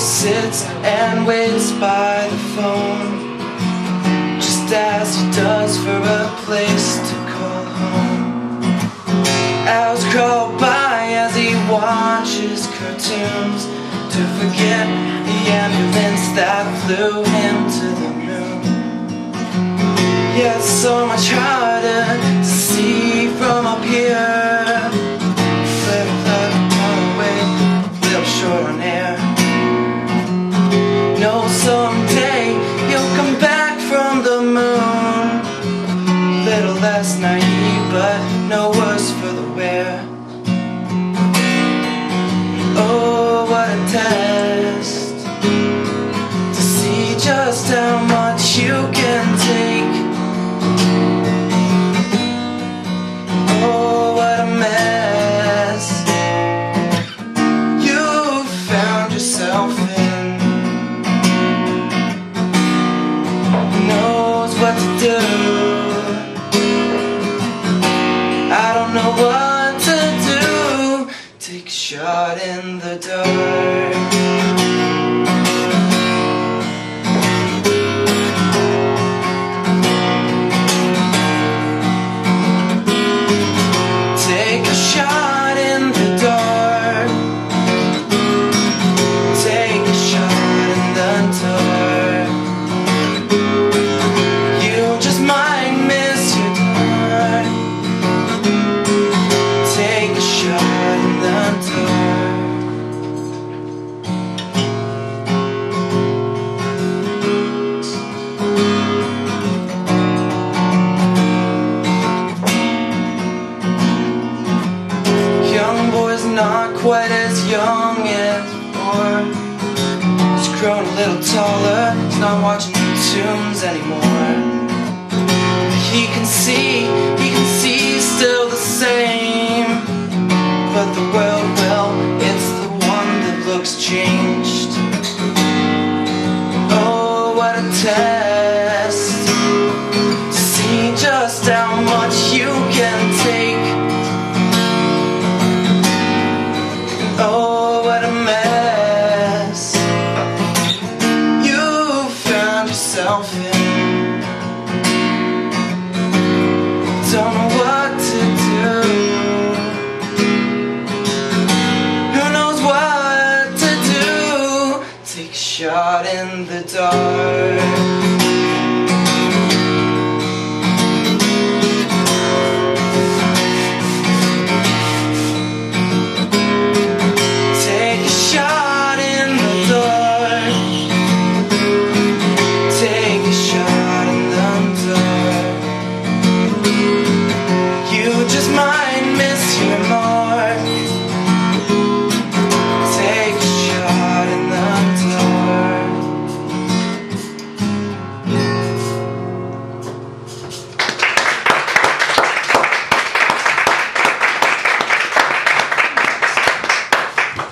sits and waits by the phone. Just as he does for a place to call home. Hours crawl by as he watches cartoons To forget the ambulance that flew him to the moon Yeah, so much harder you can take. Oh, what a mess you found yourself in. knows what to do. I don't know what to do. Take a shot in the dark. Quite as young as before. He's grown a little taller. He's not watching cartoons anymore. He can see, he can see Take shot in the dark.